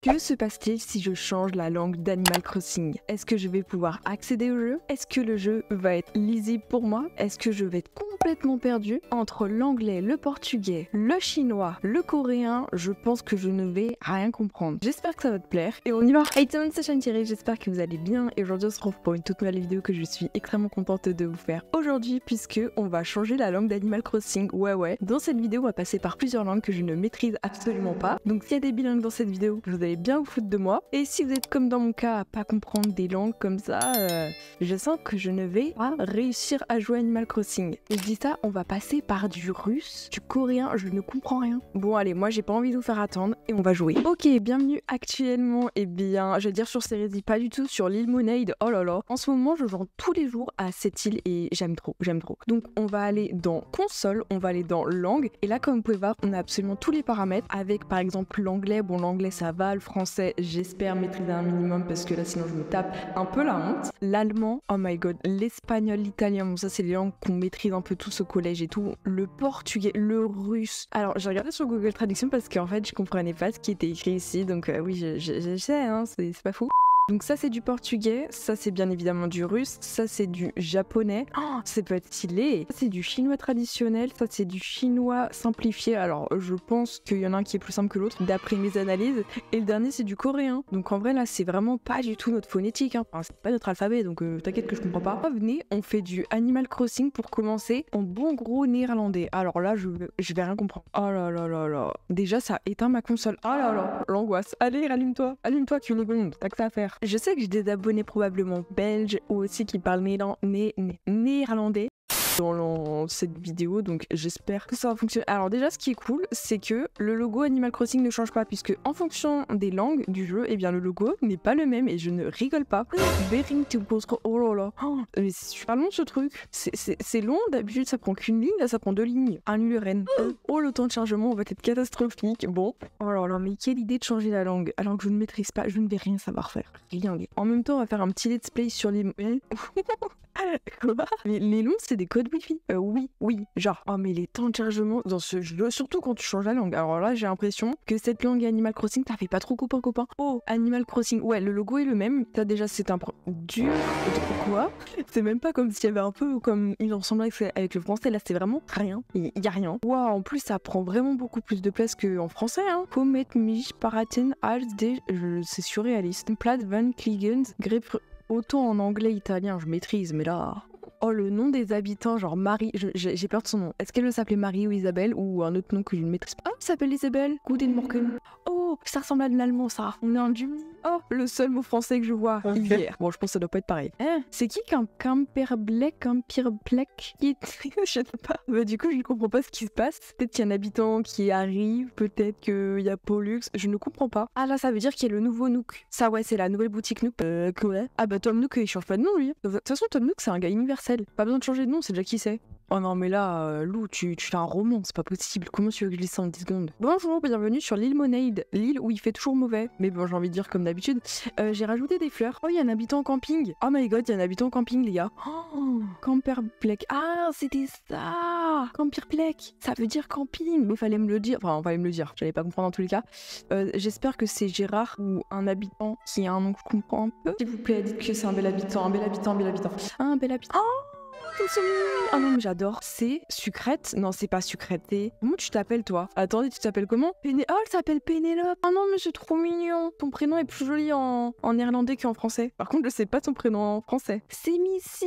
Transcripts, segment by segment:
Que se passe-t-il si je change la langue d'Animal Crossing? Est-ce que je vais pouvoir accéder au jeu? Est-ce que le jeu va être lisible pour moi? Est-ce que je vais être complètement perdu entre l'anglais, le portugais, le chinois, le coréen? Je pense que je ne vais rien comprendre. J'espère que ça va te plaire. Et on y va. Hey tout le monde, c'est Thierry, j'espère que vous allez bien. Et aujourd'hui on se retrouve pour une toute nouvelle vidéo que je suis extrêmement contente de vous faire aujourd'hui puisque on va changer la langue d'Animal Crossing. Ouais ouais, dans cette vidéo on va passer par plusieurs langues que je ne maîtrise absolument pas. Donc s'il y a des bilingues dans cette vidéo, vous allez bien vous foutre de moi. Et si vous êtes comme dans mon cas à pas comprendre des langues comme ça, euh, je sens que je ne vais pas réussir à jouer Animal Crossing. Je dis ça, on va passer par du russe, du coréen, je ne comprends rien. Bon allez, moi j'ai pas envie de vous faire attendre et on va jouer. Ok, bienvenue actuellement, et eh bien, je vais dire sur Cerezy, pas du tout, sur l'île Monade, oh là là. En ce moment, je joue tous les jours à cette île et j'aime trop, j'aime trop. Donc on va aller dans console, on va aller dans langue, et là comme vous pouvez voir, on a absolument tous les paramètres avec par exemple l'anglais, bon l'anglais ça va, français j'espère maîtriser un minimum parce que là sinon je me tape un peu la honte. L'allemand, oh my god, l'espagnol, l'italien, bon ça c'est les langues qu'on maîtrise un peu tous au collège et tout. Le portugais, le russe. Alors j'ai regardé sur Google Traduction parce qu'en fait je comprenais pas ce qui était écrit ici, donc euh, oui je, je sais, hein, c'est pas fou. Donc ça c'est du portugais, ça c'est bien évidemment du russe, ça c'est du japonais, oh, ça peut être stylé, ça c'est du chinois traditionnel, ça c'est du chinois simplifié, alors je pense qu'il y en a un qui est plus simple que l'autre d'après mes analyses, et le dernier c'est du coréen. Donc en vrai là c'est vraiment pas du tout notre phonétique, hein. enfin, c'est pas notre alphabet donc euh, t'inquiète que je comprends pas. Venez, on fait du Animal Crossing pour commencer en bon gros néerlandais. Alors là je, je vais rien comprendre. Oh là là là là. Déjà ça éteint ma console. Oh là là, l'angoisse. Allez rallume-toi, allume-toi tu es seconde, t'as que ça à faire. Je sais que j'ai des abonnés probablement belges ou aussi qui parlent néerlandais dans cette vidéo, donc j'espère que ça va fonctionner. Alors déjà, ce qui est cool, c'est que le logo Animal Crossing ne change pas, puisque en fonction des langues du jeu, eh bien le logo n'est pas le même, et je ne rigole pas. Bering oh là là, oh, mais c'est super long ce truc. C'est long, d'habitude ça prend qu'une ligne, là ça prend deux lignes. Annule Rennes. Oh, le temps de chargement va être catastrophique. Bon, oh là là, mais quelle idée de changer la langue, alors que je ne maîtrise pas, je ne vais rien savoir faire. Rien. En même temps, on va faire un petit let's play sur les... les, les longs, c'est des codes Euh, oui, oui, genre. Oh, mais les temps de chargement dans ce jeu, surtout quand tu changes la langue. Alors là, j'ai l'impression que cette langue Animal Crossing, t'as fait pas trop copain copain. Oh, Animal Crossing, ouais, le logo est le même. T'as déjà, c'est un dur. Quoi? C'est même pas comme s'il y avait un peu comme une ressemblance avec le français. Là, c'est vraiment rien. Il y a rien. Waouh, en plus, ça prend vraiment beaucoup plus de place qu'en français. Hein. Comet mich paraten als. C'est surréaliste. Plat van Kligens, grip Autant en anglais, italien, je maîtrise, mais là. Oh, le nom des habitants, genre Marie, j'ai peur de son nom. Est-ce qu'elle veut s'appeler Marie ou Isabelle ou un autre nom que je ne maîtrise pas? Ah, elle s'appelle Isabelle. Guten Morgen. Oh, ça ressemble à de l'allemand, ça. On est en du. Oh, le seul mot français que je vois hier. Bon, je pense que ça doit pas être pareil. Hein? C'est qui qu'un Camperblek, Camperblek qui Je sais pas. Bah, du coup, je ne comprends pas ce qui se passe. Peut-être qu'il y a un habitant qui arrive, peut-être qu'il y a Pollux. Je ne comprends pas. Ah là, ça veut dire qu'il y a le nouveau Nook. Ça, ouais, c'est la nouvelle boutique Nook. Euh, quoi? Ah bah, Tom Nook, il change pas de nom, lui. De toute façon, Tom Nook, c'est un gars universel. Pas besoin de changer de nom, c'est déjà qui c'est. Oh non, mais là, euh, Lou, tu, tu fais un roman, c'est pas possible. Comment tu veux que je lise en 10 secondes? Bonjour, bienvenue sur l'île Monade, l'île où il fait toujours mauvais. Mais bon, j'ai envie de dire comme d'habitude. Euh, j'ai rajouté des fleurs. Oh, il y a un habitant en camping. Oh my god, il y a un habitant en camping, les gars. Oh, Camperplec. Ah, c'était ça Camperplec. Ça veut dire camping. Mais fallait me le dire. Enfin, fallait me le dire. J'allais pas comprendre dans tous les cas. Euh, j'espère que c'est Gérard ou un habitant qui a un nom que je comprends un peu. S'il vous plaît, dites que c'est un bel habitant, un bel habitant, un bel habitant. Un bel habitant. Oh ah non, mais j'adore. C'est sucrète Non, c'est pas sucrète. Comment tu t'appelles, toi? Attendez, tu t'appelles comment? Péné... Oh, elle s'appelle Pénélope. Ah non, mais c'est trop mignon. Ton prénom est plus joli en, en néerlandais qu'en français. Par contre, je sais pas ton prénom en français. C'est Missy.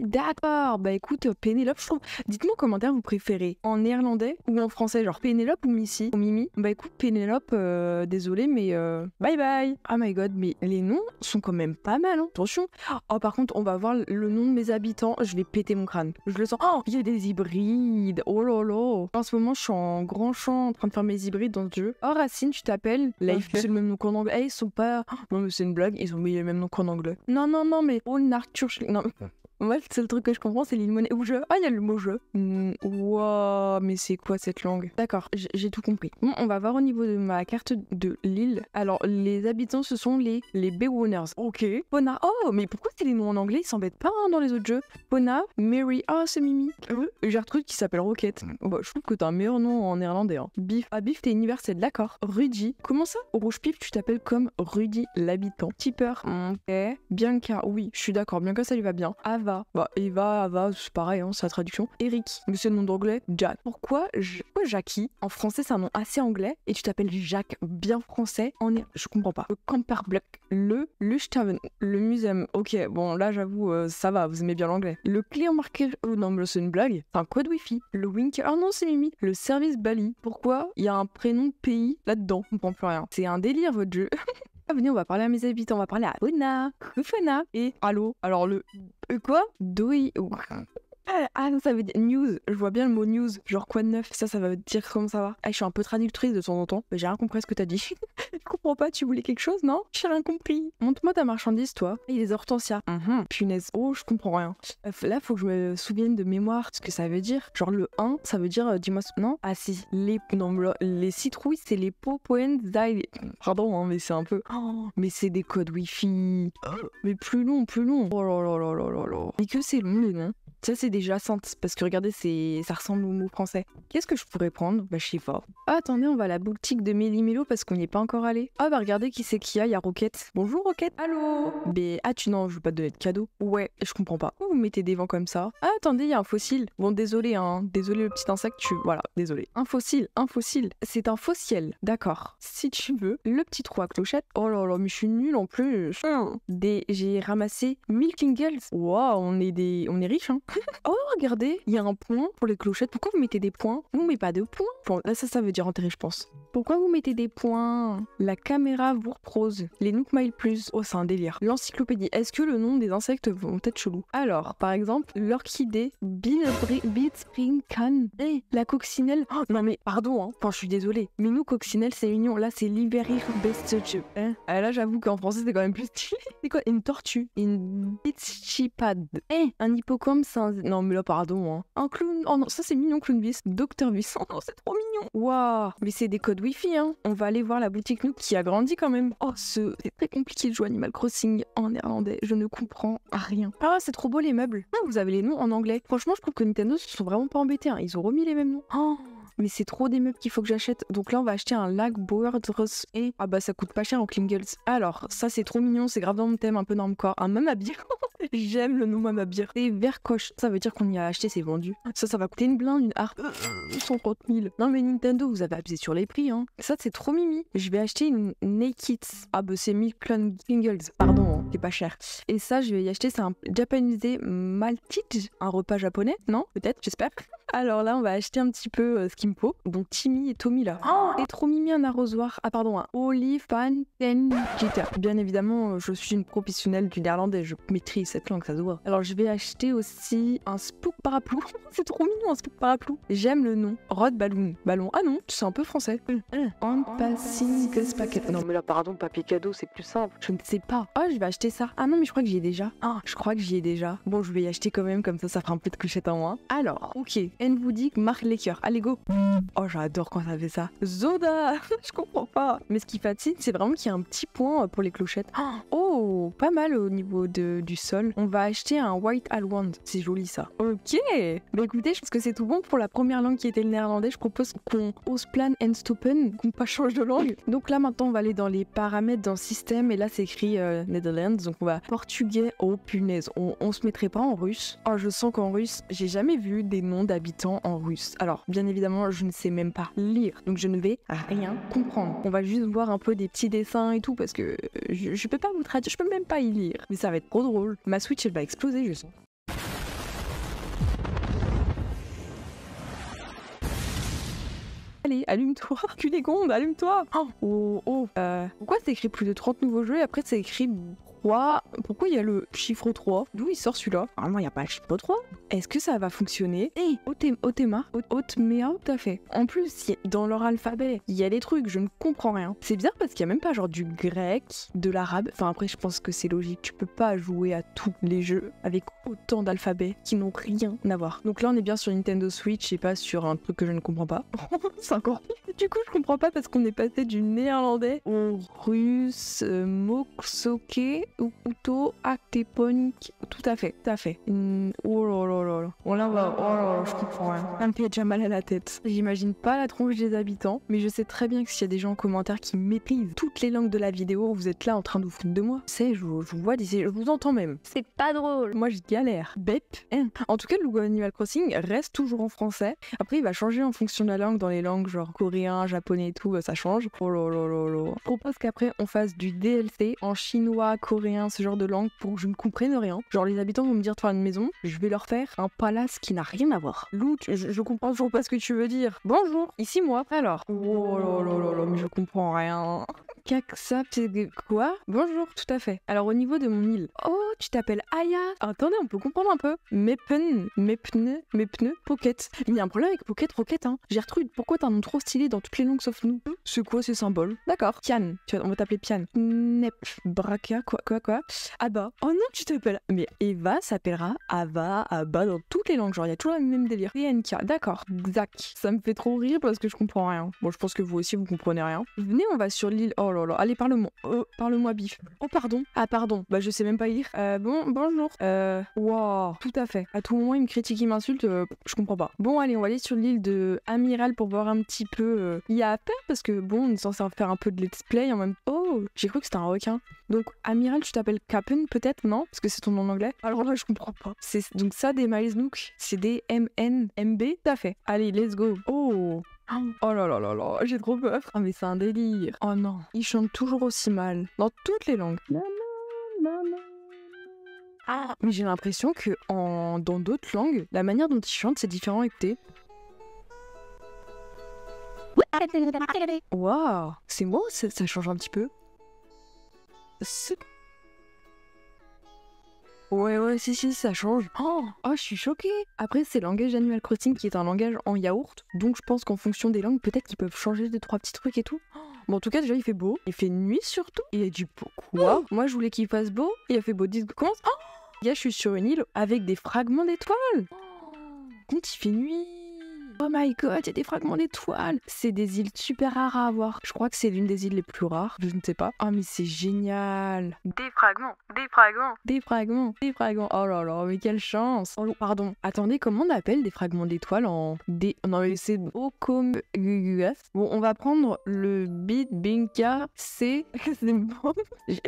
D'accord, bah écoute, Pénélope, je trouve. Dites-moi en commentaire vous préférez en néerlandais ou en français, genre Pénélope ou Missy ou Mimi. Bah écoute, Pénélope, euh, désolé, mais euh, bye bye. Oh my god, mais les noms sont quand même pas mal, hein. Attention. Oh, par contre, on va voir le nom de mes habitants. Je vais péter mon crâne. Je le sens. Oh, il y a des hybrides. Oh là là. En ce moment, je suis en grand champ en train de faire mes hybrides dans ce jeu. Oh, Racine, tu t'appelles? Life, c'est le même nom qu'en anglais. Eh, ils sont pas. Non, mais c'est une blague, ils ont mis le même nom qu'en anglais. Non, non, non, mais. Oh, Arthur. Non. Moi, le seul truc que je comprends, c'est l'île monnaie ou jeu. Ah, il y a le mot jeu. Hmm, Waouh, mais c'est quoi cette langue? D'accord, j'ai tout compris. Bon, on va voir au niveau de ma carte de l'île. Alors, les habitants, ce sont les, les. Ok. Pona. Oh, mais pourquoi c'est les noms en anglais? Ils s'embêtent pas hein, dans les autres jeux. Pona, Mary. Ah, c'est Mimi. Euh, Gertrude qui s'appelle Rocket. Bah, je trouve que t'as un meilleur nom en néerlandais. Hein. Biff. Ah, Biff, t'es universel, d'accord. Rudy. Comment ça? Au rouge pif, tu t'appelles comme Rudy l'habitant. Tipper. Ok. Bianca. Oui, je suis d'accord. Bianca, ça lui va bien. Ava. Bah, Eva, Ava, c'est pareil, hein, c'est la traduction. Eric. Mais c'est le nom d'anglais. Jack. Pourquoi, J- pourquoi Jackie En français, c'est un nom assez anglais. Et tu t'appelles Jacques, bien français. En Je comprends pas. Le Camperblock. Le Luchthaven. Le Museum. Ok, bon, là, j'avoue, euh, ça va, vous aimez bien l'anglais. Le client marqué. Oh non, mais c'est une blague. C'est un code Wi-Fi. Le Winker. Ah non, c'est Mimi. Le service Bali. Pourquoi il y a un prénom pays là-dedans? Je comprends plus rien. C'est un délire, votre jeu. Ah, venez, on va parler à mes habitants, on va parler à Bona, Kufana et Allo. Alors le euh, quoi? Doi. Ah, Ah, ça veut dire news. Je vois bien le mot news. Genre quoi de neuf? Ça, ça veut dire comment ça va? Ah, je suis un peu traductrice de temps en temps. Mais j'ai rien compris à ce que t'as dit. je comprends pas, tu voulais quelque chose, non? J'ai rien compris. Montre-moi ta marchandise, toi. Il y a des hortensias. Mhm. Punaise. Oh, je comprends rien. Euh, Là, faut que je me souvienne de mémoire ce que ça veut dire. Genre le 1, ça veut dire, euh, dis-moi, ce- non? Ah si, les, non, les citrouilles, c'est les popoen zai. Pardon, hein, mais c'est un peu. Oh, mais c'est des codes Wi-Fi. Mais plus long, plus long. Oh là là là là là là. Mais que c'est long les noms. Ça, c'est des jacinthes, parce que regardez, c'est... ça ressemble au mot français. Qu'est-ce que je pourrais prendre? Bah, je sais pas. Ah, attendez, on va à la boutique de Méli-Mélo parce qu'on n'y est pas encore allé. Ah, bah, regardez qui c'est qu'il y a, il y a Roquette. Bonjour, Roquette. Allô? Mais, ah, tu je veux pas te donner de cadeau. Ouais, je comprends pas. Pourquoi vous mettez des vents comme ça? Ah, attendez, il y a un fossile. Bon, désolé, hein. Désolé, le petit insecte, tu... Voilà, désolé. Un fossile, un fossile. C'est un fossiel, d'accord. Si tu veux, le petit trou à clochette. Oh là là, mais je suis nulle en plus. Hum. Des... J'ai ramassé 1000 Kingles. Waouh, on est des... On est riches, hein. Oh, regardez, il y a un point pour les clochettes. Pourquoi vous mettez des points? Vous mettez pas de points Bon, là, ça, ça veut dire enterrer, je pense. Pourquoi vous mettez des points? La caméra vous reprose. Les Nook Mile Plus. Oh, c'est un délire. L'encyclopédie. Est-ce que le nom des insectes vont être chelou Alors, par exemple, l'orchidée Beatspring Eh, la coccinelle. Oh, non, mais pardon, hein. Enfin, je suis désolée. Mais nous, coccinelle, c'est mignon. Là, c'est l'Iverir Best Hein? Ah, Là, j'avoue qu'en français, c'est quand même plus stylé. C'est quoi? Une tortue. Une Bitchipad. Eh, un hippocampe, c'est un... Non, mais là, pardon, hein. Un clown... Oh non, ça, c'est mignon, clown bis. Docteur bis. Oh non, c'est trop mignon. Waouh Mais c'est des codes Wi-Fi, hein. On va aller voir la boutique Nook qui a grandi quand même. Oh, ce... C'est très compliqué de jouer Animal Crossing en néerlandais. Je ne comprends rien. Ah, c'est trop beau, les meubles. Ah, vous avez les noms en anglais. Franchement, je trouve que Nintendo se sont vraiment pas embêtés. hein. Ils ont remis les mêmes noms. Oh mais c'est trop des meubles qu'il faut que j'achète. Donc là, on va acheter un lag Boardress et ah bah ça coûte pas cher en Klingles. Alors, ça c'est trop mignon, c'est grave dans mon thème, un peu normcore. Un mamabir. J'aime le nom mamabir. Et vercoche, ça veut dire qu'on y a acheté, c'est vendu. Ça, ça va coûter une blinde, une harpe. Euh, 130 000. Non mais Nintendo, vous avez abusé sur les prix, hein. Ça c'est trop mimi. Je vais acheter une Naked. Ah bah c'est 1000 Klingles. Pardon, hein, c'est pas cher. Et ça, je vais y acheter, c'est un japonisé maltite, un repas japonais, non Peut-être, j'espère. Alors là, on va acheter un petit peu euh, ce qu'il Donc Timmy et Tommy là. Oh, et trop mimi un arrosoir. Ah pardon, un Olive Pan Ten Gitter. Bien évidemment, euh, je suis une professionnelle du néerlandais. Je maîtrise cette langue, ça se voit. Alors je vais acheter aussi un spook paraplou. C'est trop mignon un spook paraplou. J'aime le nom. Rod Balloon. Ballon. Ah non, c'est un peu français. On passing packet. Non mais là, pardon, papier cadeau, c'est plus simple. Je ne sais pas. Oh, je vais acheter ça. Ah non, mais je crois que j'y ai déjà. Ah, je crois que j'y ai déjà. Bon, je vais y acheter quand même, comme ça, ça fera un peu de clochette en moins. Alors, ok. Elle vous dit Marc Laker. Allez, go. Oh, j'adore quand ça fait ça. Zoda Je comprends pas. Mais ce qui fatigue, c'est vraiment qu'il y a un petit point pour les clochettes. Oh, pas mal au niveau de, du sol. On va acheter un White Alwand. C'est joli ça. Ok. Bah écoutez, je pense que c'est tout bon pour la première langue qui était le néerlandais. Je propose qu'on Osplan and Stoppen, qu'on pas change de langue. Donc là, maintenant, on va aller dans les paramètres dans le système. Et là, c'est écrit euh, Netherlands. Donc on va portugais. Oh punaise, on, on se mettrait pas en russe. Oh, je sens qu'en russe, j'ai jamais vu des noms d'habitants en russe. Alors, bien évidemment, je ne sais même pas lire. Donc je ne vais rien comprendre. On va juste voir un peu des petits dessins et tout parce que euh, je, peux pas vous traduire, je peux même pas y lire. Mais ça va être trop drôle. Ma Switch, elle va exploser, je sens. Allez, allume-toi. Cunégonde, allume-toi. Oh, oh, oh. Euh, pourquoi c'est écrit plus de 30 nouveaux jeux et après c'est écrit 3 Pourquoi il y a le chiffre 3 D'où il sort celui-là Normalement, il n'y a pas le chiffre 3. Est-ce que ça va fonctionner Eh, Otem- Otema, Ot- Otmea, tout à fait. En plus, dans leur alphabet, il y a des trucs, je ne comprends rien. C'est bizarre parce qu'il y a même pas genre du grec, de l'arabe. Enfin après, je pense que c'est logique. Tu peux pas jouer à tous les jeux avec autant d'alphabets qui n'ont rien à voir. Donc là, on est bien sur Nintendo Switch et pas sur un truc que je ne comprends pas. c'est encore pire. Du coup, je comprends pas parce qu'on est passé du néerlandais au russe, euh, moksoke, uto, actéponique. Tout à fait, tout à fait. Hmm, oh là là là là. Oh là là, oh là là, je comprends rien. Ça me fait déjà mal à la tête. J'imagine pas la tronche des habitants, mais je sais très bien que s'il y a des gens en commentaire qui maîtrisent toutes les langues de la vidéo, vous êtes là en train de vous foutre de moi. C'est, je, je vous vois d'ici, je vous entends même. C'est pas drôle. Moi, je galère. Bep. Hein. En tout cas, le Animal Crossing reste toujours en français. Après, il va changer en fonction de la langue. Dans les langues genre coréen, japonais et tout, bah, ça change. Oh là là là là. Je propose qu'après, on fasse du DLC en chinois, coréen, ce genre de langue pour que je ne comprenne rien. Genre, les habitants vont me dire de faire une maison. Je vais leur faire un palace qui n'a rien à voir. Lou, je, comprends toujours pas ce que tu veux dire. Bonjour, ici moi. Alors. Oh là là là là, mais je comprends rien. Kaksa, quoi Bonjour, tout à fait. Alors au niveau de mon île, oh, tu t'appelles Aya. Attendez, on peut comprendre un peu. Mepen, Mepne, Mepne, Pocket. Mais il y a un problème avec Pocket Rocket, hein. Gertrude, pourquoi t'as un nom trop stylé dans toutes les langues sauf nous? C'est quoi ces symboles? D'accord. Pian, on va t'appeler Pian. Nep, Braca, quoi, quoi, quoi Abba. Oh non, tu t'appelles. Mais Eva s'appellera Ava, Abba dans toutes les langues. Genre, il y a toujours le même délire. PNK, d'accord. Zac. Ça me fait trop rire parce que je comprends rien. Bon, je pense que vous aussi, vous comprenez rien. Venez, on va sur l'île. Oh là là. Allez, parle-moi. Oh, parle-moi, bif. Oh, pardon. Ah, pardon. Bah, je sais même pas lire. Euh, bon, bonjour. Euh, wow. Tout à fait. À tout moment, il me critique, il m'insulte. euh, je comprends pas. Bon, allez, on va aller sur l'île de Amiral pour voir un petit peu. euh, Il y a à faire parce que bon, on est censé en faire un peu de let's play en même Oh, j'ai cru que c'était un requin. Donc, Amiral, tu t'appelles Cap'n peut-être, non Parce que c'est ton nom en anglais. Alors là, je comprends pas. C'est donc ça des Miles. C'est des M-N-M-B. Tout à fait. Allez, let's go. Oh. Oh là là là là, j'ai trop peur. Ah mais c'est un délire. Oh non, il chante toujours aussi mal dans toutes les langues. Ah, mais j'ai l'impression que en dans d'autres langues, la manière dont il chante c'est différent. Écoutez. Waouh, c'est moi, ça, change un petit peu. Ouais, ouais, si, si, ça change. Oh, oh, je suis choquée. Après, c'est le langage Animal Crossing qui est un langage en yaourt. Donc, je pense qu'en fonction des langues, peut-être qu'ils peuvent changer deux, trois petits trucs et tout. Oh, Bon, en tout cas, déjà, il fait beau. Il fait nuit surtout. Il a du beau. Quoi Moi, je voulais qu'il fasse beau. Il a fait beau 10 secondes. Gars, je suis sur une île avec des fragments d'étoiles. Quand il fait nuit. Oh my god, il y a des fragments d'étoiles. C'est des îles super rares à avoir. Je crois que c'est l'une des îles les plus rares. Je ne sais pas. Oh mais c'est génial. Des fragments, des fragments, des fragments, des fragments. Oh là là, mais quelle chance. Oh pardon. Attendez, comment on appelle des fragments d'étoiles en des Non mais c'est Ocom Bon, on va prendre le bit Binka C. c'est bon.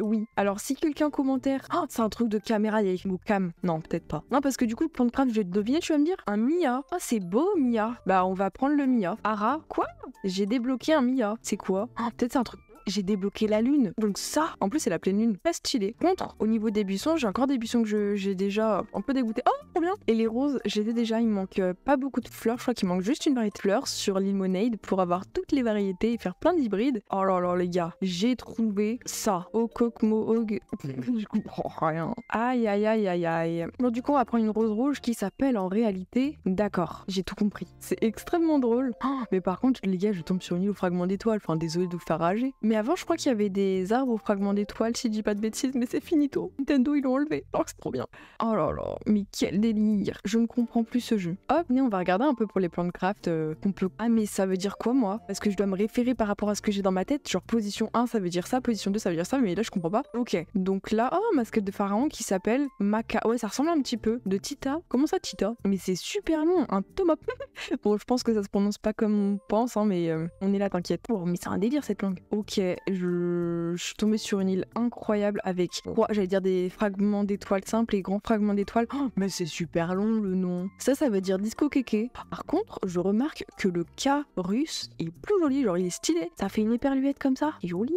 Oui. Alors si quelqu'un commentaire, oh, c'est un truc de caméra, il y a écrit cam. Non, peut-être pas. Non parce que du coup, plan de craft, je vais te deviner, tu vas me dire un Mia. Ah, c'est beau Mia. Bah, on va prendre le Mia. Ara, quoi? J'ai débloqué un Mia. C'est quoi? Ah, Peut-être c'est un truc. J'ai débloqué la lune. Donc ça, en plus c'est la pleine lune. Pas stylé. Contre, au niveau des buissons, j'ai encore des buissons que j'ai déjà un peu dégoûté. Oh, trop bien. Et les roses, j'ai déjà, il manque euh, pas beaucoup de fleurs. Je crois qu'il manque juste une variété de fleurs sur l'île Monade pour avoir toutes les variétés et faire plein d'hybrides. Oh là là, les gars, j'ai trouvé ça. Au Kokmoog. je comprends rien. Aïe, aïe, aïe, aïe, aïe. Bon, du coup, on va prendre une rose rouge qui s'appelle en réalité. D'accord, j'ai tout compris. C'est extrêmement drôle. Oh, mais par contre, les gars, je tombe sur une île au fragment d'étoiles. Enfin, désolé de vous faire rager. Mais avant, je crois qu'il y avait des arbres au fragment d'étoiles, si je dis pas de bêtises, mais c'est finito. Nintendo, ils l'ont enlevé. Alors c'est trop bien. Oh là là, mais quel délire. Je ne comprends plus ce jeu. Hop, on va regarder un peu pour les plans de craft euh, qu'on peut. Ah, mais ça veut dire quoi, moi? Parce que je dois me référer par rapport à ce que j'ai dans ma tête. Genre, position 1, ça veut dire ça, position 2, ça veut dire ça, mais là, je comprends pas. Ok, donc là, oh, mascotte de pharaon qui s'appelle Maka. Ouais, ça ressemble un petit peu. De Tita. Comment ça, Tita? Mais c'est super long, un tomop. bon, je pense que ça se prononce pas comme on pense, hein, mais euh, on est là, t'inquiète. Oh, mais c'est un délire cette langue. Ok, je... je suis tombée sur une île incroyable avec, trois- j'allais dire des fragments d'étoiles simples et grands fragments d'étoiles. Oh, mais c'est super long le nom. Ça, ça veut dire disco kéké. Par contre, je remarque que le K russe est plus joli, genre il est stylé. Ça fait une éperluette comme ça. Joli.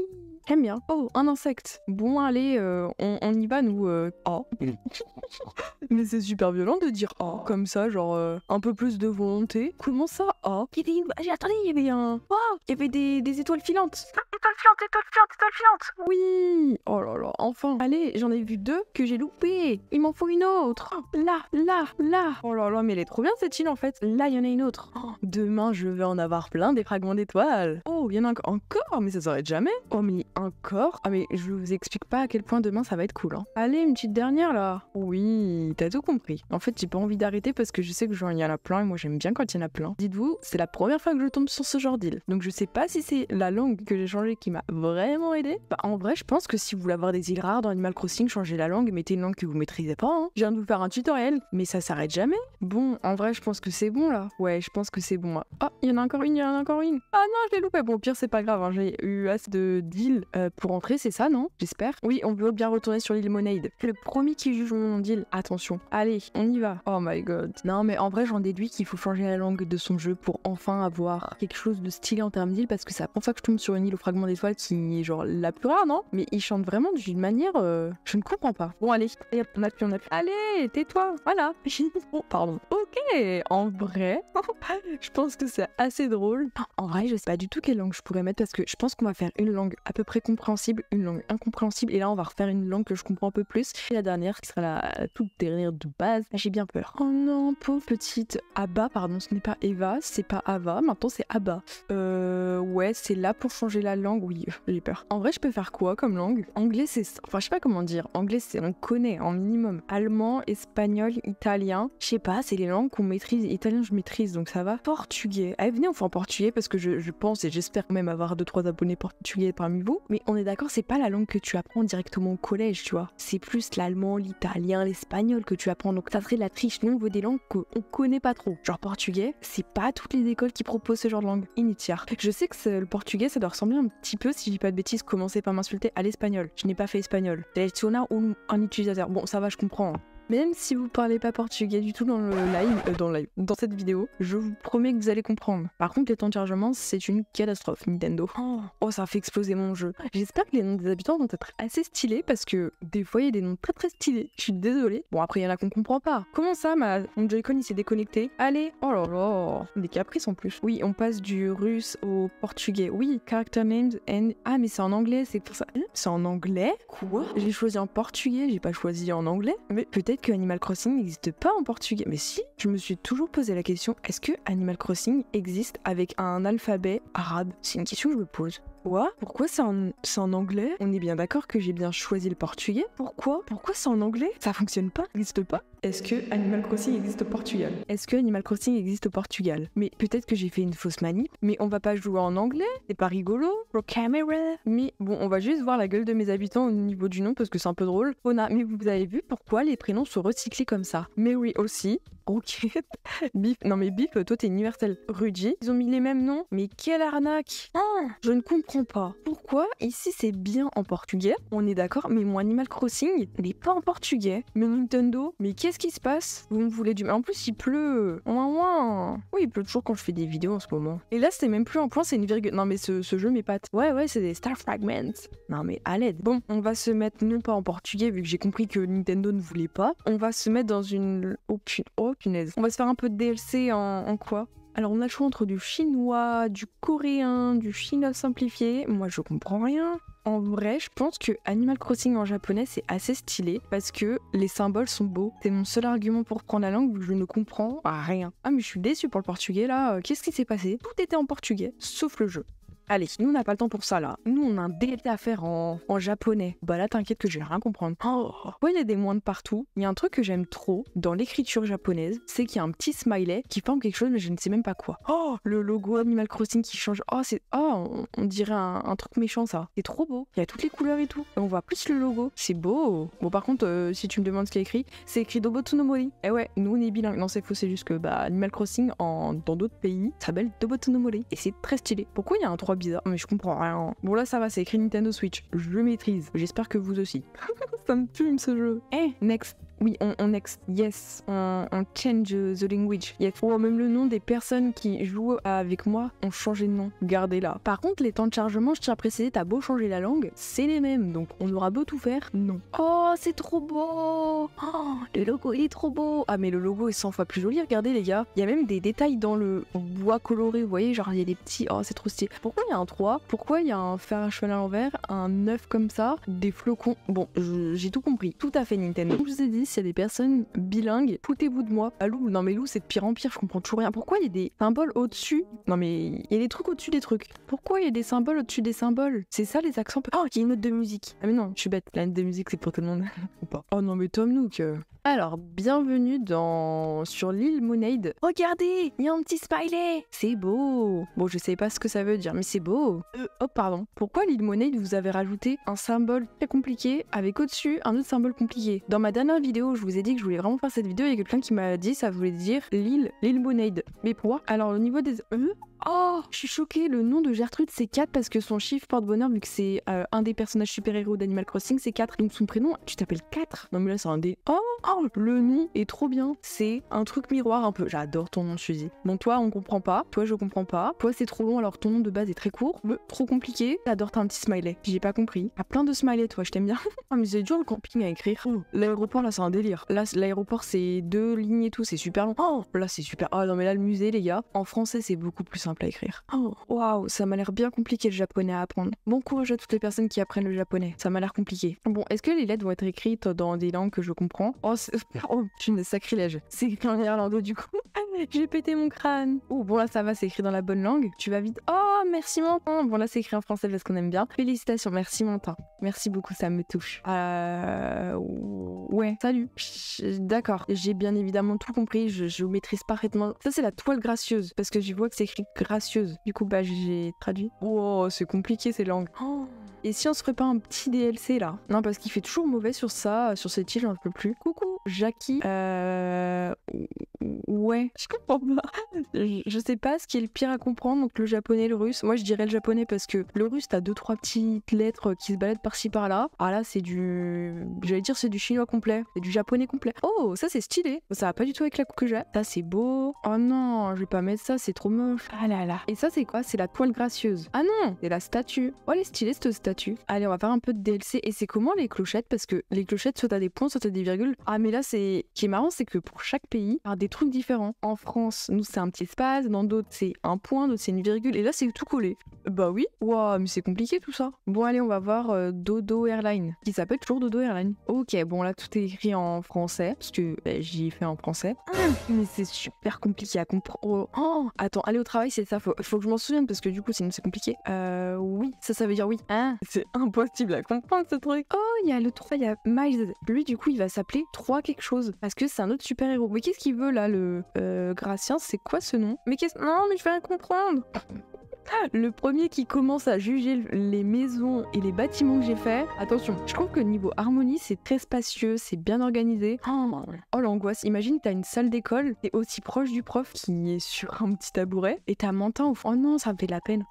J'aime bien. Oh, un insecte. Bon, allez, euh, on, on y va, nous. Euh... Oh. Mais c'est super violent de dire oh comme ça, genre euh, un peu plus de volonté. Comment ça Oh? Il y avait une- J'ai- Attendez, il y avait un. Wow Il y avait des, des étoiles filantes. étoile filante, étoile filante Oui. Oh là là, enfin. Allez, j'en ai vu deux que j'ai loupé Il m'en faut une autre. Là, là, là. Oh là là, mais elle est trop bien cette île en fait. Là, il y en a une autre. Oh, Demain, je vais en avoir plein des fragments d'étoiles. Oh, il y en a encore Mais ça s'arrête jamais. Oh, mais encore. Ah, mais je vous explique pas à quel point demain ça va être cool. Hein. Allez, une petite dernière là. Oui, t'as tout compris. En fait, j'ai pas envie d'arrêter parce que je sais que genre, il y en a plein et moi j'aime bien quand il y en a plein. Dites-vous, c'est la première fois que je tombe sur ce genre d'île. Donc je sais pas si c'est la langue que j'ai qui m'a vraiment aidé. Bah, en vrai, je pense que si vous voulez avoir des îles rares dans Animal Crossing, changez la langue, mettez une langue que vous maîtrisez pas. Hein. Je viens de vous faire un tutoriel, mais ça s'arrête jamais. Bon, en vrai, je pense que c'est bon là. Ouais, je pense que c'est bon. Oh, il y en a encore une, il y en a encore une. Ah non, je l'ai loupé. Bon, au pire, c'est pas grave. Hein. J'ai eu assez de d'îles euh, pour entrer, c'est ça, non? J'espère. Oui, on veut bien retourner sur l'île Monade. Le premier qui juge mon deal, attention. Allez, on y va. Oh my god. Non, mais en vrai, j'en déduis qu'il faut changer la langue de son jeu pour enfin avoir quelque chose de stylé en termes d'île parce que c'est la fois que je tombe sur une île au fragment d'étoiles qui est genre la plus rare, non? Mais ils chantent vraiment d'une manière. Euh, je ne comprends pas. Bon, allez, on a plus, on a plus. Allez, tais-toi. Voilà. oh, pardon. Ok, en vrai, je pense que c'est assez drôle. En vrai, je sais pas du tout quelle langue je pourrais mettre parce que je pense qu'on va faire une langue à peu près compréhensible, une langue incompréhensible et là on va refaire une langue que je comprends un peu plus. Et la dernière qui sera la toute dernière de base. J'ai bien peur. Oh non, pauvre petite Abba, pardon, ce n'est pas Eva, c'est pas Ava, maintenant c'est Abba. Euh, ouais, c'est là pour changer la langue, oui, j'ai peur. En vrai, je peux faire quoi comme langue? Anglais, c'est. Enfin, je sais pas comment dire. Anglais, c'est. On connaît en minimum. Allemand, espagnol, italien. Je sais pas, c'est les langues qu'on maîtrise. Italien, je maîtrise, donc ça va. Portugais. Allez, venez, on fait en portugais parce que je, pense et j'espère même avoir 2-3 abonnés portugais parmi vous. Mais on est d'accord, c'est pas la langue que tu apprends directement au collège, tu vois. C'est plus l'allemand, l'italien, l'espagnol que tu apprends. Donc ça serait la triche. Nous, on des langues qu'on connaît pas trop. Genre portugais, c'est pas toutes les écoles qui proposent ce genre de langue. Initiar. Je sais que le portugais, ça doit ressembler un petit peu, si je dis pas de bêtises, commencez par m'insulter à l'espagnol. Je n'ai pas fait espagnol. ou un utilisateur. Bon, ça va, je comprends. Hein. Même si vous parlez pas portugais du tout dans le live, euh, dans le live, dans cette vidéo, je vous promets que vous allez comprendre. Par contre, les temps de chargement, c'est une catastrophe, Nintendo. Oh, oh, ça fait exploser mon jeu. J'espère que les noms des habitants vont être assez stylés parce que des fois, il y a des noms très très stylés. Je suis désolée. Bon, après, il y en a qu'on comprend pas. Comment ça, ma... mon Joy-Con il s'est déconnecté? Allez, oh là là, des caprices en plus. Oui, on passe du russe au portugais. Oui, character names and. Ah, mais c'est en anglais, c'est pour ça. Hein? C'est en anglais? Quoi? J'ai choisi en portugais, j'ai pas choisi en anglais. Mais peut-être que Animal Crossing n'existe pas en portugais. Mais si, je me suis toujours posé la question, est-ce que Animal Crossing existe avec un alphabet arabe? C'est une question que je me pose. Quoi Pourquoi c'est en, en, anglais? On est bien d'accord que j'ai bien choisi le portugais. Pourquoi? Pourquoi c'est en anglais? Ça fonctionne pas N'existe pas Est-ce que Animal Crossing existe au Portugal? Est-ce que Animal Crossing existe au Portugal? Mais peut-être que j'ai fait une fausse manip. Mais on va pas jouer en anglais C'est pas rigolo Pro camera Mais bon, on va juste voir la gueule de mes habitants au niveau du nom parce que c'est un peu drôle. Ona, mais vous avez vu pourquoi les prénoms sont recyclés comme ça? Mary aussi. Ok. Biff. Non mais Biff, toi t'es universel. Rudy. Ils ont mis les mêmes noms. Mais quelle arnaque ah, Je ne comprends pas. Pourquoi ici c'est bien en portugais On est d'accord, mais mon Animal Crossing n'est pas en portugais. Mais Nintendo, mais qu'est-ce qui se passe? Vous me voulez du... En plus il pleut. Ouin ouin. Oui, il pleut toujours quand je fais des vidéos en ce moment. Et là c'est même plus un point, c'est une virgule. Non mais ce, jeu mes pattes. Ouais ouais, c'est des Star Fragments. Non mais à l'aide. Bon, on va se mettre non pas en portugais vu que j'ai compris que Nintendo ne voulait pas. On va se mettre dans une... Oh, oh on va se faire un peu de DLC en, quoi? Alors on a le choix entre du chinois, du coréen, du chinois simplifié. Moi je comprends rien. En vrai, je pense que Animal Crossing en japonais c'est assez stylé parce que les symboles sont beaux. C'est mon seul argument pour prendre la langue, je ne comprends rien. Ah mais je suis déçue pour le portugais là. Qu'est-ce qui s'est passé? Tout était en portugais, sauf le jeu. Allez, nous on n'a pas le temps pour ça là. Nous on a un DLC à faire en, japonais. Bah là t'inquiète que je vais rien comprendre. Oh, il y a des moines partout. Il y a un truc que j'aime trop dans l'écriture japonaise, c'est qu'il y a un petit smiley qui forme quelque chose mais je ne sais même pas quoi. Oh, le logo Animal Crossing qui change. Oh, c'est oh, on, dirait un, truc méchant ça. C'est trop beau. Il y a toutes les couleurs et tout. on voit plus le logo. C'est beau. Bon par contre, euh, si tu me demandes ce qu'il y écrit, c'est écrit Mori. Eh ouais, nous on est bilingue. Non c'est faux, c'est juste que bah Animal Crossing en dans d'autres pays s'appelle Mori et c'est très stylé. Pourquoi il y a un 3 bizarre, mais je comprends rien. Bon là ça va, c'est écrit Nintendo Switch. Je maîtrise. J'espère que vous aussi. ça me fume ce jeu. Eh, next Oui, on, on ex. Yes. On, on change the language. Yes. Ou même le nom des personnes qui jouent avec moi ont changé de nom. Gardez-la. Par contre, les temps de chargement, je tiens à préciser, t'as beau changer la langue, c'est les mêmes. Donc on aura beau tout faire, non. Oh, c'est trop beau Oh, le logo il est trop beau Ah mais le logo est 100 fois plus joli, regardez les gars. Il y a même des détails dans le bois coloré, vous voyez, genre il y a des petits... Oh, c'est trop stylé. Pourquoi il y a un 3 Pourquoi il y a un fer à cheval à l'envers Un 9 comme ça Des flocons? Bon, j'ai tout compris. Tout à fait Nintendo. Comme je vous ai dit, s'il y a des personnes bilingues, foutez-vous de moi. Ah Lou, non mais Lou, c'est de pire en pire, je comprends toujours rien. Pourquoi il y a des symboles au-dessus? Non mais il y a des trucs au-dessus des trucs. Pourquoi il y a des symboles au-dessus des symboles? C'est ça les accents Oh, il y a une note de musique. Ah mais non, je suis bête. La note de musique, c'est pour tout le monde. Ou pas Oh non mais Tom Nook. Alors, bienvenue dans sur l'île Monade. Regardez, il y a un petit smiley. C'est beau. Bon, je sais pas ce que ça veut dire, mais c'est beau. Euh, oh, pardon. Pourquoi l'île Monade vous avez rajouté un symbole très compliqué avec au-dessus un autre symbole compliqué? Dans ma dernière vidéo, je vous ai dit que je voulais vraiment faire cette vidéo. Il y a quelqu'un qui m'a dit ça voulait dire l'île, l'île Monade. Mais pourquoi Alors, au niveau des euh, Oh, je suis choquée, le nom de Gertrude c'est 4 parce que son chiffre porte-bonheur, vu que c'est euh, un des personnages super-héros d'Animal Crossing, c'est 4. Donc son prénom, tu t'appelles 4 Non mais là c'est un des... Oh, oh, le nom est trop bien. C'est un truc miroir un peu. J'adore ton nom, Suzy. Bon, toi on comprend pas, toi je comprends pas, toi c'est trop long alors ton nom de base est très court, trop compliqué. J'adore un petit smiley. J'ai pas compris. T'as plein de smileys toi, je t'aime bien. oh mais c'est dur le camping à écrire. Oh, l'aéroport là c'est un délire. Là l'aéroport c'est deux lignes et tout, c'est super long. Oh, là c'est super... Oh non mais là le musée les gars, en français c'est beaucoup plus simple à écrire. Oh, waouh, ça m'a l'air bien compliqué le japonais à apprendre. Bon courage à toutes les personnes qui apprennent le japonais. Ça m'a l'air compliqué. Bon, est-ce que les lettres vont être écrites dans des langues que je comprends? Oh, oh, sacrilège. C'est écrit en néerlandais du coup. J'ai pété mon crâne. Oh, bon là ça va, c'est écrit dans la bonne langue. Tu vas vite. Oh, merci Montin. Bon là c'est écrit en français parce qu'on aime bien. Félicitations, merci Montin. Merci beaucoup, ça me touche. Euh... Ouais, salut. D'accord, j'ai bien évidemment tout compris. Je, je maîtrise parfaitement. Ça c'est la toile gracieuse parce que je vois que c'est écrit gracieuse. Du coup, bah j'ai traduit. Oh, c'est compliqué ces langues. Oh. Et si on se ferait pas un petit DLC là? Non, parce qu'il fait toujours mauvais sur ça, sur cette île, j'en peux plus. Coucou, Jackie. Euh. Ouais, je comprends pas. je sais pas ce qui est le pire à comprendre entre le japonais le russe. Moi, je dirais le japonais parce que le russe, t'as deux, trois petites lettres qui se baladent par-ci par-là. Ah là, c'est du. J'allais dire, c'est du chinois complet. C'est du japonais complet. Oh, ça, c'est stylé. Ça va pas du tout avec la coupe que j'ai. Ça, c'est beau. Oh non, je vais pas mettre ça, c'est trop moche. Ah là là. Et ça, c'est quoi? C'est la toile gracieuse. Ah non, c'est la statue. Oh, elle est stylée cette statue. Allez, on va faire un peu de DLC. Et c'est comment les clochettes? Parce que les clochettes, soit t'as des points, soit t'as des virgules. Ah, mais là, c'est. Ce qui est marrant, c'est que pour chaque pays, des trucs différents. En France, nous, c'est un petit espace. Dans d'autres, c'est un point. D'autres, c'est une virgule. Et là, c'est tout collé. Bah oui. Waouh, mais c'est compliqué tout ça. Bon, allez, on va voir euh, Dodo Airline. Qui s'appelle toujours Dodo Airline. Ok, bon, là, tout est écrit en français. Parce que bah, j'y ai fait en français. mais c'est super compliqué à comprendre. Oh, attends, aller au travail, c'est ça. Faut, faut que je m'en souvienne parce que du coup, sinon, c'est compliqué. Euh, oui. Ça, ça veut dire oui. Hein C'est impossible à comprendre ce truc. Oh, il y a le 3, il y a Miles. Lui, du coup, il va s'appeler 3 quelque chose. Parce que c'est un autre super-héros. Mais qu'est-ce qu'il veut là, le euh, Gratien C'est quoi ce nom? Mais qu'est-ce. Non, mais je vais rien comprendre. Le premier qui commence à juger les maisons et les bâtiments que j'ai fait. Attention, je trouve que niveau harmonie, c'est très spacieux, c'est bien organisé. Oh, l'angoisse. Imagine, t'as une salle d'école, t'es aussi proche du prof qui est sur un petit tabouret et t'as Mantin au fond. Oh non, ça me fait la peine.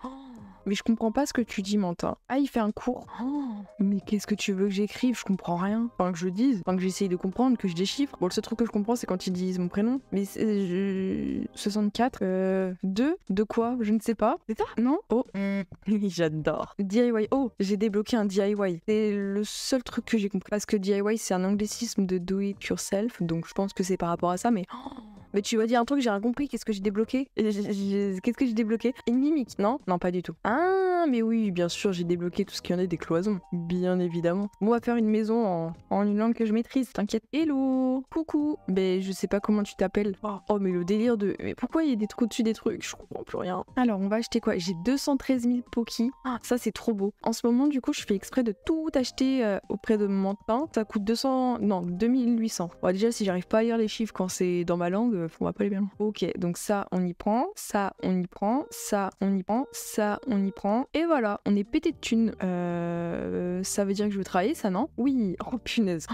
Mais je comprends pas ce que tu dis, Mantin. Ah, il fait un cours. Oh, mais qu'est-ce que tu veux que j'écrive? Je comprends rien. Enfin, que je dise. Enfin, que j'essaye de comprendre, que je déchiffre. Bon, le seul truc que je comprends, c'est quand ils disent mon prénom. Mais c'est. Je... 64. Euh. 2 De quoi? Je ne sais pas. C'est ça Non? Oh. J'adore. DIY. Oh, j'ai débloqué un DIY. C'est le seul truc que j'ai compris. Parce que DIY, c'est un anglicisme de do it yourself. Donc, je pense que c'est par rapport à ça. Mais. Oh mais tu vas dire un truc, j'ai rien compris. Qu'est-ce que j'ai débloqué? Qu'est-ce que j'ai débloqué? Une mimique Non Non, pas du tout. Ah, mais oui, bien sûr, j'ai débloqué tout ce qui en est des cloisons. Bien évidemment. on va faire une maison en, en une langue que je maîtrise, t'inquiète. Hello Coucou Mais je sais pas comment tu t'appelles. Oh, oh, mais le délire de. Mais pourquoi il y a des trucs au-dessus des trucs? Je comprends plus rien. Alors, on va acheter quoi? J'ai 213 000 Poki. Ah, ça, c'est trop beau. En ce moment, du coup, je fais exprès de tout acheter euh, auprès de mon temps. Ça coûte 200. Non, 2800. Bon, déjà, si j'arrive pas à lire les chiffres quand c'est dans ma langue, on va pas aller bien. Ok, donc ça, on y prend, ça, on y prend, ça, on y prend, ça, on y prend. Et voilà, on est pété de thunes. Euh, ça veut dire que je veux travailler, ça, non? Oui. Oh, punaise.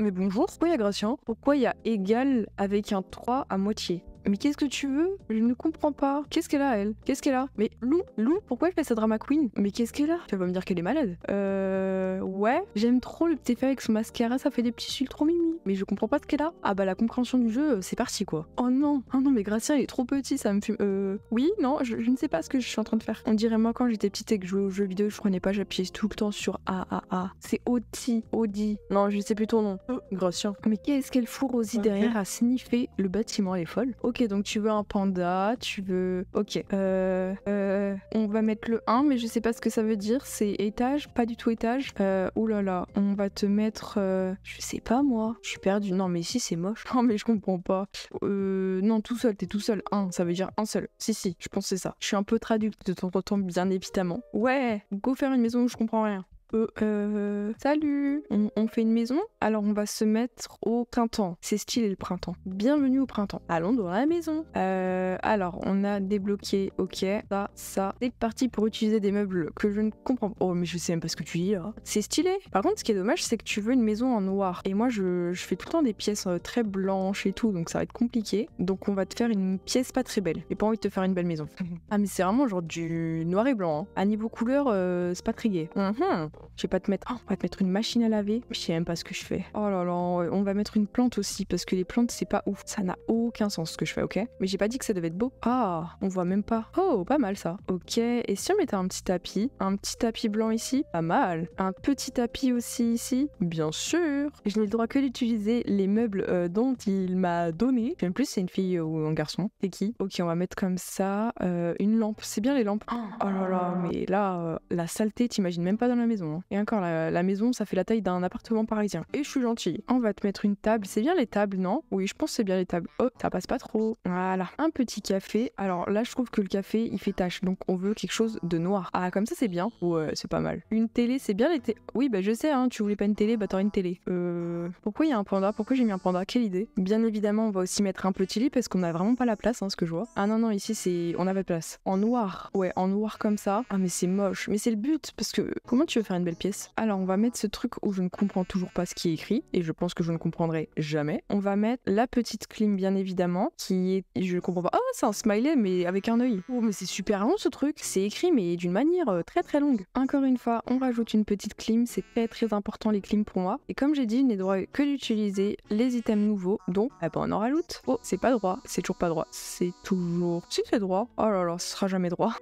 Mais bonjour, pourquoi il y a Gratien? Pourquoi il y a égal avec un 3 à moitié? Mais qu'est-ce que tu veux? Je ne comprends pas. Qu'est-ce qu'elle a, elle? Qu'est-ce qu'elle a? Mais Lou, Lou, pourquoi elle fait sa drama queen? Mais qu'est-ce qu'elle a? Tu vas me dire qu'elle est malade Euh. Ouais. J'aime trop le petit effet avec son mascara, ça fait des petits cils trop mimi. Mais je comprends pas ce qu'elle a. Ah bah la compréhension du jeu, c'est parti quoi. Oh non, oh non, mais Gracien il est trop petit, ça me fume. Euh, oui, non, je, ne sais pas ce que je suis en train de faire. On dirait moi quand j'étais petite et que je jouais aux jeux vidéo, je prenais pas, j'appuyais tout le temps sur A, A, A. C'est Oti, Audi. Non, je sais plus ton nom. Euh, Gracien. Mais qu'est-ce qu'elle fout Rosie derrière à sniffer le bâtiment, elle est folle. Ok, donc tu veux un panda, tu veux. Ok. Euh, euh, on va mettre le 1, mais je sais pas ce que ça veut dire. C'est étage, pas du tout étage. Euh, ouh là là, on va te mettre. Euh, je sais pas moi. Je suis. Non, mais si, c'est moche. Non, mais je comprends pas. Euh, non, tout seul, t'es tout seul. Un, ça veut dire un seul. Si, si, je pense c'est ça. Je suis un peu traduite de temps en temps, bien évidemment. Ouais, go faire une maison où je comprends rien. Euh, euh, salut on, fait une maison? Alors on va se mettre au printemps. C'est stylé le printemps. Bienvenue au printemps. Allons dans la maison. Euh, alors on a débloqué, ok, ça, ça. C'est parti pour utiliser des meubles que je ne comprends pas. Oh mais je sais même pas ce que tu dis là. C'est stylé. Par contre ce qui est dommage c'est que tu veux une maison en noir. Et moi je, fais tout le temps des pièces euh, très blanches et tout, donc ça va être compliqué. Donc on va te faire une pièce pas très belle. J'ai pas envie de te faire une belle maison. ah mais c'est vraiment genre du noir et blanc. Hein. À niveau couleur, c'est pas très gai. Mhm. Je vais pas te mettre. Oh, on va te mettre une machine à laver. Je sais même pas ce que je fais. Oh là là, on va mettre une plante aussi parce que les plantes c'est pas ouf. Ça n'a aucun sens ce que je fais, ok? Mais j'ai pas dit que ça devait être beau. Ah, on voit même pas. Oh, pas mal ça. Ok. Et si on mettait un petit tapis, un petit tapis blanc ici, pas mal. Un petit tapis aussi ici, bien sûr. Je n'ai le droit que d'utiliser les meubles euh, dont il m'a donné. J'aime plus c'est une fille ou un garçon. C'est qui? Ok, on va mettre comme ça euh, une lampe. C'est bien les lampes. Oh là là, mais là, euh, la saleté, t'imagines même pas dans la maison. Hein. Et encore, la, maison, ça fait la taille d'un appartement parisien. Et je suis gentille. On va te mettre une table. C'est bien les tables, non? Oui, je pense que c'est bien les tables. Oh, ça passe pas trop. Voilà. Un petit café. Alors là, je trouve que le café, il fait tache. Donc on veut quelque chose de noir. Ah, comme ça, c'est bien. Ouais, c'est pas mal. Une télé, c'est bien les télé. Oui, bah je sais, hein, tu voulais pas une télé, bah t'auras une télé. Euh. Pourquoi il y a un panda? Pourquoi j'ai mis un panda? Quelle idée Bien évidemment, on va aussi mettre un petit lit parce qu'on a vraiment pas la place, hein, ce que je vois. Ah non, non, ici, c'est. On avait place. En noir. Ouais, en noir comme ça. Ah, mais c'est moche. Mais c'est le but parce que comment tu veux faire belle pièce Alors, on va mettre ce truc où je ne comprends toujours pas ce qui est écrit, et je pense que je ne comprendrai jamais. On va mettre la petite clim, bien évidemment, qui est... Je comprends pas. Oh, c'est un smiley, mais avec un œil. Oh, mais c'est super long ce truc. C'est écrit, mais d'une manière euh, très très longue. Encore une fois, on rajoute une petite clim. C'est très très important les clims pour moi. Et comme j'ai dit, je n'ai droit que d'utiliser les items nouveaux, donc eh ben, on en rajoute. Oh, c'est pas droit. C'est toujours pas droit. C'est toujours... Si c'est droit. Oh là là, ce sera jamais droit.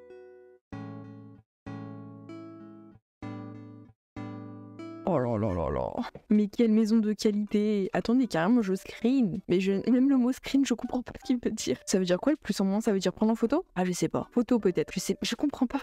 Oh là là là là. Mais quelle maison de qualité. Attendez, carrément, je screen. Mais je... même le mot screen, je comprends pas ce qu'il veut dire. Ça veut dire quoi le plus en moins Ça veut dire prendre en photo? Ah, je sais pas. Photo peut-être. Je sais. Je comprends pas.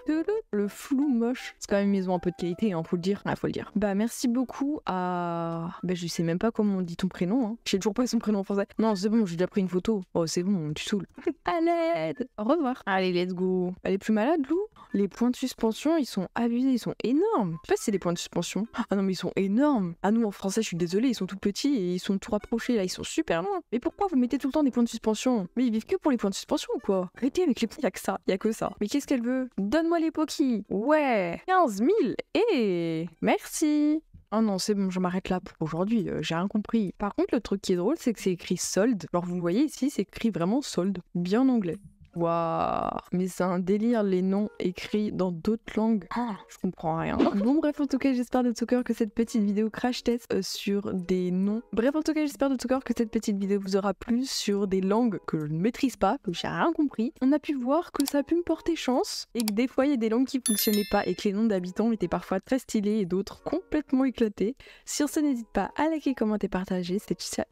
Le flou moche. C'est quand même une maison un peu de qualité, hein, faut le dire. Ah, faut le dire. Bah, merci beaucoup à. Bah, je sais même pas comment on dit ton prénom. Hein. J'ai toujours pas son prénom en français. Non, c'est bon, j'ai déjà pris une photo. Oh, c'est bon, tu saoules. à. Au revoir. Allez, let's go. Elle est plus malade, Lou? Les points de suspension, ils sont abusés, ils sont énormes. Je sais pas si c'est des points de suspension. Ah non, mais ils sont énormes. Ah nous en français, je suis désolée, ils sont tout petits et ils sont tout rapprochés là, ils sont super loin. Mais pourquoi vous mettez tout le temps des points de suspension? Mais ils vivent que pour les points de suspension ou quoi? Arrêtez avec les points, y'a que ça, y a que ça. Mais qu'est-ce qu'elle veut? Donne-moi les pokis. Ouais, 15 000 et merci. Oh non, c'est bon, je m'arrête là aujourd'hui, euh, j'ai rien compris. Par contre, le truc qui est drôle, c'est que c'est écrit solde. Alors vous voyez ici, c'est écrit vraiment solde, bien en anglais. Waouh, mais c'est un délire les noms écrits dans d'autres langues. Ah, je comprends rien. Bon bref, en tout cas, j'espère de tout cœur que cette petite vidéo crash test euh, sur des noms. Bref, en tout cas, j'espère de tout cœur que cette petite vidéo vous aura plu sur des langues que je ne maîtrise pas, que j'ai rien compris. On a pu voir que ça a pu me porter chance et que des fois il y a des langues qui fonctionnaient pas et que les noms d'habitants étaient parfois très stylés et d'autres complètement éclatés. Sur ce, n'hésite pas à liker, commenter, partager.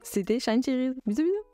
C'était Shine Bisous bisous